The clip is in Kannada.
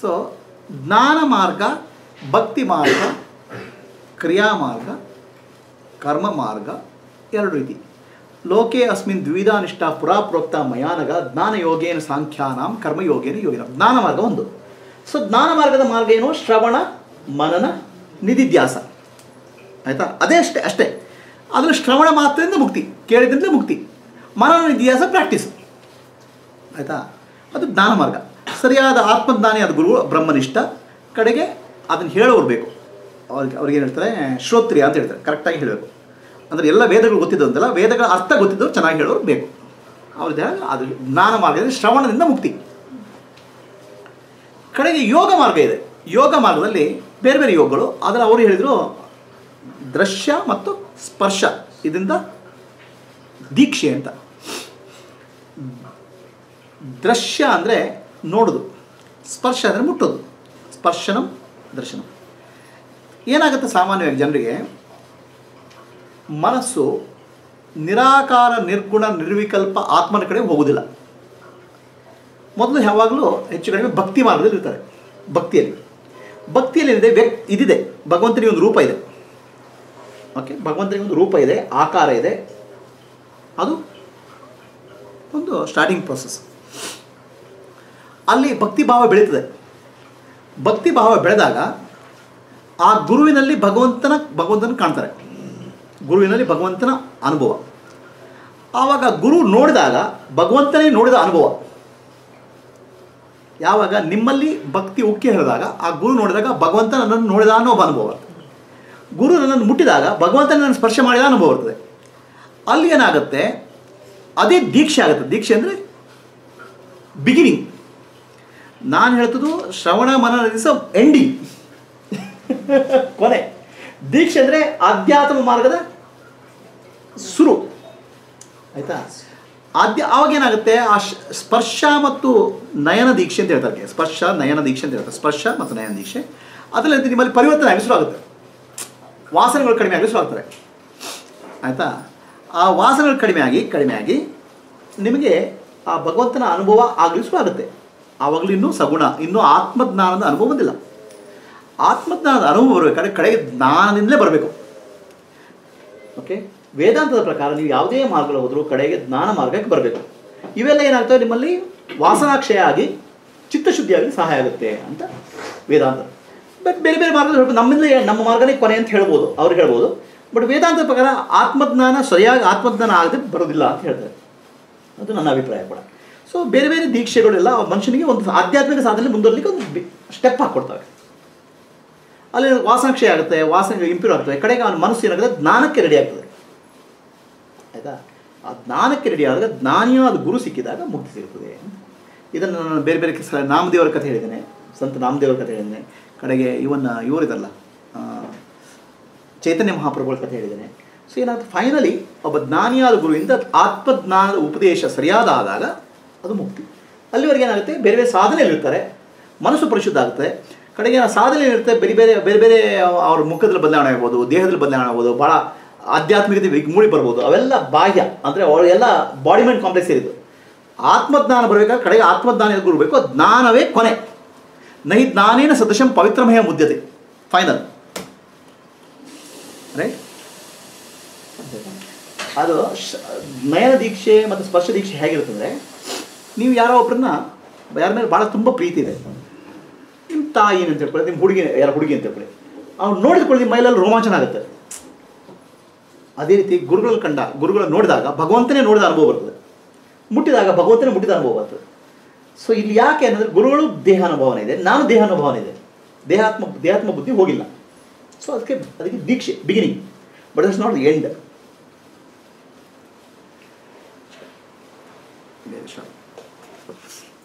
ಸೊ ಜ್ಞಾನ ಮಾರ್ಗ, ಭಕ್ತಿ ಮಾರ್ಗ, ಕ್ರಿಯಾ ಮಾರ್ಗ, ಕರ್ಮ ಮಾರ್ಗ ಎರಡು ರೀತಿ. ಲೋಕೆ ಅಸ್ಮಿನ್ ದ್ವಿಧಾ ನಿಷ್ಠ ಪುರಾ ಪ್ರೋಕ್ತ ಮಯಾನಗ ಜ್ಞಾನ ಯೋಗೇನ ಸಾಂಖ್ಯಾನಾಂ ಕರ್ಮಯೋಗೇನ ಯೋಗಿನ ಜ್ಞಾನ ಮಾರ್ಗ ಒಂದು. ಸೊ ಜ್ಞಾನ ಮಾರ್ಗದ ಮಾರ್ಗ ಏನು? ಶ್ರವಣ, ಮನನ, ನಿಧಿಧ್ಯಾಸ. ಆಯಿತಾ? ಅದೇ ಅಷ್ಟೇ ಅಷ್ಟೇ. ಅದನ್ನು ಶ್ರವಣ ಮಾತ್ರದಿಂದ ಮುಕ್ತಿ, ಕೇಳಿದ್ರಿಂದ ಮುಕ್ತಿ. ಮನನ, ನಿಧಿಧ್ಯಾಸ ಪ್ರಾಕ್ಟೀಸ್ ಆಯಿತಾ? ಅದು ಜ್ಞಾನ ಮಾರ್ಗ. ಸರಿಯಾದ ಆತ್ಮಜ್ಞಾನಿ ಅದು ಗುರು ಬ್ರಹ್ಮನಿಷ್ಠ ಕಡೆಗೆ ಅದನ್ನು ಹೇಳೋರು ಬೇಕು. ಅವ್ರಿಗೆ ಅವ್ರಿಗೆ ಏನು ಹೇಳ್ತಾರೆ? ಶ್ರೋತ್ರಿಯ ಅಂತ ಹೇಳ್ತಾರೆ. ಕರೆಕ್ಟಾಗಿ ಹೇಳಬೇಕು. ಅಂದರೆ ಎಲ್ಲ ವೇದಗಳು ಗೊತ್ತಿದ್ದವಂತಲ್ಲ, ವೇದಗಳ ಅರ್ಥ ಗೊತ್ತಿದ್ದವ್ರು ಚೆನ್ನಾಗಿ ಹೇಳೋರು ಬೇಕು. ಅವ್ರದ್ದು ಅದು ಜ್ಞಾನ ಮಾರ್ಗದಲ್ಲಿ ಶ್ರವಣದಿಂದ ಮುಕ್ತಿ. ಕಡೆಗೆ ಯೋಗ ಮಾರ್ಗ ಇದೆ. ಯೋಗ ಮಾರ್ಗದಲ್ಲಿ ಬೇರೆ ಬೇರೆ ಯೋಗಗಳು, ಆದರೆ ಅವರು ಹೇಳಿದರು ದೃಶ್ಯ ಮತ್ತು ಸ್ಪರ್ಶ. ಇದರಿಂದ ದೀಕ್ಷೆ ಅಂತ. ದೃಶ್ಯ ಅಂದರೆ ನೋಡೋದು. ಸ್ಪರ್ಶ ಅಂದರೆ ಮುಟ್ಟೋದು. ಸ್ಪರ್ಶನಂ, ದರ್ಶನ. ಏನಾಗುತ್ತೆ ಸಾಮಾನ್ಯವಾಗಿ ಜನರಿಗೆ? ಮನಸ್ಸು ನಿರಾಕಾರ, ನಿರ್ಗುಣ, ನಿರ್ವಿಕಲ್ಪ ಆತ್ಮನ ಕಡೆ ಹೋಗುವುದಿಲ್ಲ ಮೊದಲು ಯಾವಾಗಲೂ ಹೆಚ್ಚು ಕಡಿಮೆ ಭಕ್ತಿ ಮಾರ್ಗದಲ್ಲಿ ಇರ್ತಾರೆ. ಭಕ್ತಿಯಲ್ಲಿ. ಭಕ್ತಿಯಲ್ಲಿ ಏನಿದೆ ವ್ಯಕ್ತಿ ಇದಿದೆ. ಭಗವಂತನಿಗೆ ಒಂದು ರೂಪ ಇದೆ. ಓಕೆ ಭಗವಂತನಿಗೆ ಒಂದು ರೂಪ ಇದೆ, ಆಕಾರ ಇದೆ. ಅದು ಒಂದು ಸ್ಟಾರ್ಟಿಂಗ್ ಪ್ರೊಸೆಸ್ ಅಲ್ಲಿ ಭಕ್ತಿ ಭಾವ ಬೆಳೀತದೆ. ಭಕ್ತಿ ಭಾವ ಬೆಳೆದಾಗ ಆ ಗುರುವಿನಲ್ಲಿ ಭಗವಂತನ ಭಗವಂತನ ಕಾಣ್ತಾರೆ. ಗುರುವಿನಲ್ಲಿ ಭಗವಂತನ ಅನುಭವ. ಆವಾಗ ಗುರು ನೋಡಿದಾಗ ಭಗವಂತನೇ ನೋಡಿದ ಅನುಭವ. ಯಾವಾಗ ನಿಮ್ಮಲ್ಲಿ ಭಕ್ತಿ ಉಕ್ಕಿ ಹೇಳಿದಾಗ ಆ ಗುರು ನೋಡಿದಾಗ ಭಗವಂತ ನನ್ನನ್ನು ನೋಡಿದ ಅನ್ನೋ ಅನುಭವ ಗುರು ನನ್ನನ್ನು ಮುಟ್ಟಿದಾಗ ಭಗವಂತ ನನ್ನ ಸ್ಪರ್ಶ ಮಾಡಿದ ಅನುಭವ ಬರ್ತದೆ. ಅಲ್ಲಿ ಏನಾಗುತ್ತೆ? ಅದೇ ದೀಕ್ಷೆ ಆಗುತ್ತೆ. ದೀಕ್ಷೆ ಅಂದರೆ ಬಿಗಿನಿಂಗ್ ನಾನು ಹೇಳ್ತದ್ದು ಶ್ರವಣ, ಮನನ ದಿವಸ ಎಂಡಿ. ಕೊನೆ. ದೀಕ್ಷೆ ಅಂದರೆ ಆಧ್ಯಾತ್ಮ ಮಾರ್ಗದ ಸುರು. ಆಯಿತಾ? ಆದ್ಯ ಏನಾಗುತ್ತೆ? ಆ ಸ್ಪರ್ಶ ಮತ್ತು ನಯನ ದೀಕ್ಷೆ ಅಂತ ಹೇಳ್ತಾರೆ. ಸ್ಪರ್ಶ, ನಯನ ದೀಕ್ಷೆ ಅಂತ ಹೇಳ್ತಾರೆ. ಸ್ಪರ್ಶ ಮತ್ತು ನಯನ ದೀಕ್ಷೆ. ಅದರಲ್ಲಿ ನಿಮ್ಮಲ್ಲಿ ಪರಿವರ್ತನೆ ಆಗಿ ಶುರು ಆಗುತ್ತೆ ವಾಸನೆಗಳು ಕಡಿಮೆ ಆಗಿ ಆಗ್ತಾರೆ ಆಯಿತಾ? ಆ ವಾಸನೆಗಳು ಕಡಿಮೆ ಆಗಿ ಕಡಿಮೆ ಆಗಿ ನಿಮಗೆ ಆ ಭಗವಂತನ ಅನುಭವ ಆಗಲಿ ಶುರು ಆಗುತ್ತೆ ಆವಾಗಲೂ ಇನ್ನೂ ಸಗುಣ, ಇನ್ನೂ ಆತ್ಮಜ್ಞಾನದ ಅನುಭವ ಬಂದಿಲ್ಲ. ಆತ್ಮಜ್ಞಾನದ ಅನುಭವ ಬರಬೇಕಾದ್ರೆ ಕಡೆಗೆ ಜ್ಞಾನದಿಂದಲೇ ಬರಬೇಕು. ಓಕೆ ವೇದಾಂತದ ಪ್ರಕಾರ ನೀವು ಯಾವುದೇ ಮಾರ್ಗಗಳು ಹೋದರೂ ಕಡೆಗೆ ಜ್ಞಾನ ಮಾರ್ಗಕ್ಕೆ ಬರಬೇಕು. ಇವೆಲ್ಲ ಏನಾಗ್ತವೆ? ನಿಮ್ಮಲ್ಲಿ ವಾಸನಾಕ್ಷಯ ಆಗಿ ಚಿತ್ತಶುದ್ಧಿಯಾಗಿ ಸಹಾಯ ಆಗುತ್ತೆ ಅಂತ ವೇದಾಂತ. ಬಟ್ ಬೇರೆ ಬೇರೆ ಮಾರ್ಗದಲ್ಲಿ ನಮ್ಮಿಂದ ನಮ್ಮ ಮಾರ್ಗನೇ ಕೊನೆ ಅಂತ ಹೇಳ್ಬೋದು, ಅವ್ರು ಹೇಳ್ಬೋದು. ಬಟ್ ವೇದಾಂತದ ಪ್ರಕಾರ ಆತ್ಮಜ್ಞಾನ ಸರಿಯಾಗಿ ಆತ್ಮಜ್ಞಾನ ಆಗದೆ ಬರೋದಿಲ್ಲ ಅಂತ ಹೇಳ್ತಾರೆ. ಅದು ನನ್ನ ಅಭಿಪ್ರಾಯ ಕೂಡ. ಸೊ ಬೇರೆ ಬೇರೆ ದೀಕ್ಷೆಗಳೆಲ್ಲ ಮನುಷ್ಯನಿಗೆ ಒಂದು ಆಧ್ಯಾತ್ಮಿಕ ಸಾಧನೆ ಮುಂದುವರಲಿಕ್ಕೆ ಒಂದು ಸ್ಟೆಪ್ ಹಾಕ್ಕೊಡ್ತವೆ ಅಲ್ಲಿ ವಾಸನಕ್ಷೆ ಆಗುತ್ತೆ ವಾಸನೆ ಇಂಪ್ರೂವ್ ಆಗ್ತವೆ. ಕಡೆಗೆ ಅವನ ಮನಸ್ಸು ಏನಾಗುತ್ತೆ? ಜ್ಞಾನಕ್ಕೆ ರೆಡಿ ಆಗ್ತದೆ. ಆಯಿತಾ? ಆ ಜ್ಞಾನಕ್ಕೆ ರೆಡಿ ಆದಾಗ ಅದು ಗುರು ಸಿಕ್ಕಿದಾಗ ಮುಕ್ತಿ ಸಿಗುತ್ತದೆ ಇದನ್ನು ನಾನು ಬೇರೆ ಬೇರೆ ಕೆಲಸ ನಾಮದೇವರ ಕಥೆ ಹೇಳಿದ್ದೇನೆ. ಸಂತ ನಾಮದೇವರ ಕಥೆ ಹೇಳಿದ್ದೇನೆ. ಕಡೆಗೆ ಇವನ್ನ ಇವರಿದಲ್ಲ ಚೈತನ್ಯ ಮಹಾಪ್ರಭುಗಳ ಕಥೆ ಹೇಳಿದ್ದೇನೆ. ಸೊ ಏನಾಗುತ್ತೆ? ಫೈನಲಿ ಒಬ್ಬ ಜ್ಞಾನಿಯಾದ ಗುರುವಿಂದ ಆತ್ಮಜ್ಞಾನದ ಉಪದೇಶ ಸರಿಯಾದ ಆದಾಗ ಅದು ಮುಕ್ತಿ. ಅಲ್ಲಿವರೆಗೆ ಏನಾಗುತ್ತೆ? ಬೇರೆ ಬೇರೆ ಸಾಧನೆಯಲ್ಲಿರ್ತಾರೆ ಮನಸ್ಸು ಪರಿಶುದ್ಧ ಆಗುತ್ತೆ. ಕಡೆಗೆ ಸಾಧನೆ ಇರುತ್ತೆ. ಬೇರೆ ಬೇರೆ ಬೇರೆ ಬೇರೆ ಅವ್ರ ಮುಖದಲ್ಲಿ ಬದಲಾವಣೆ ಆಗ್ಬೋದು, ದೇಹದಲ್ಲಿ ಬದಲಾವಣೆ ಆಗ್ಬೋದು ಭಾಳ ಆಧ್ಯಾತ್ಮಿಕತೆ ಮೂಡಿ ಬರ್ಬೋದು. ಅವೆಲ್ಲ ಬಾಹ್ಯ. ಅಂದರೆ ಅವರೆಲ್ಲ ಬಾಡಿ ಮೈಂಡ್ ಕಾಂಪ್ಲೆಕ್ಸ್ ಇರೋದು. ಆತ್ಮಜ್ಞಾನ ಬರಬೇಕಾದ್ರೆ ಕಡೆಗೆ ಆತ್ಮಜ್ಞಾನ ಎದುರುಬೇಕು ಬೇಕು ಜ್ಞಾನವೇ ಕೊನೆ. ನಹಿ ಜ್ಞಾನೇನ ಸದೃಶಂ ಪವಿತ್ರಮಯ ಮುದ್ಯತೆ ಫೈನಲ್ ರೈಟ್ ಅದು ನಯನ ದೀಕ್ಷೆ ಮತ್ತು ಸ್ಪರ್ಶ ದೀಕ್ಷೆ ಹೇಗಿರ್ತಂದ್ರೆ ನೀವು ಯಾರೋ ಒಬ್ಬರನ್ನ ಯಾರ ಮೇಲೆ ಭಾಳ ತುಂಬ ಪ್ರೀತಿ ಇದೆ. ನಿಮ್ಮ ತಾಯಿ ಅಂತ ಹೇಳ್ಕೊಳ್ಳಿ ನಿಮ್ಮ ಹುಡುಗಿ, ಯಾರ ಹುಡುಗಿ ಅಂತ ಹೇಳ್ಕೊಳ್ಳಿ. ಅವ್ನು ನೋಡಿದ್ಕೊಳ್ಳಿ ಮೈಲಲ್ಲಿ ರೋಮಾಂಚನ ಆಗುತ್ತೆ. ಅದೇ ರೀತಿ ಗುರುಗಳು ಕಂಡ, ಗುರುಗಳು ನೋಡಿದಾಗ ಭಗವಂತನೇ ನೋಡಿದ ಅನುಭವ ಬರ್ತದೆ. ಮುಟ್ಟಿದಾಗ ಭಗವಂತನೇ ಮುಟ್ಟಿದ ಅನುಭವ ಬರ್ತದೆ. ಸೊ ಇಲ್ಲಿ ಯಾಕೆ ಅನ್ನೋದ್ರೆ ಗುರುಗಳು ದೇಹ ಅನುಭವನ ಇದೆ, ನಾನು ದೇಹ ಅನುಭವನ ಇದೆ. ದೇಹಾತ್ಮ ದೇಹಾತ್ಮ ಬುದ್ಧಿ ಹೋಗಿಲ್ಲ. ಸೊ ಅದಕ್ಕೆ ಅದಕ್ಕೆ ದೀಕ್ಷೆ beginning but it's not end Very え?